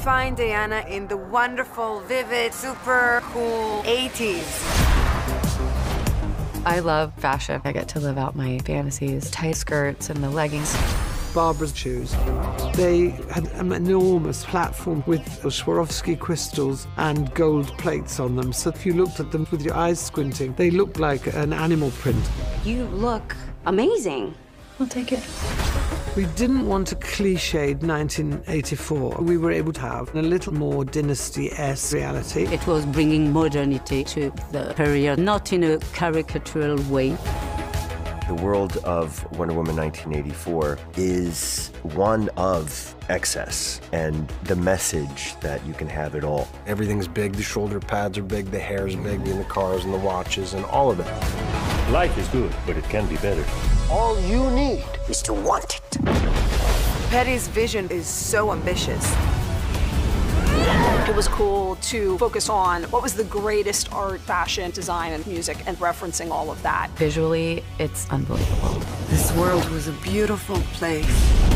find Diana in the wonderful, vivid, super cool 80s. I love fashion. I get to live out my fantasies. Tight skirts and the leggings. Barbara's shoes. They had an enormous platform with Swarovski crystals and gold plates on them. So if you looked at them with your eyes squinting, they looked like an animal print. You look amazing. I'll take it. We didn't want a cliched 1984. We were able to have a little more dynasty-esque reality. It was bringing modernity to the period, not in a caricatural way. The world of Wonder Woman 1984 is one of excess and the message that you can have it all. Everything's big, the shoulder pads are big, the hair's big, and the cars and the watches and all of it. Life is good, but it can be better. All you need is to want it. Patty's vision is so ambitious. It was cool to focus on what was the greatest art, fashion, design, and music, and referencing all of that. Visually, it's unbelievable. This world was a beautiful place.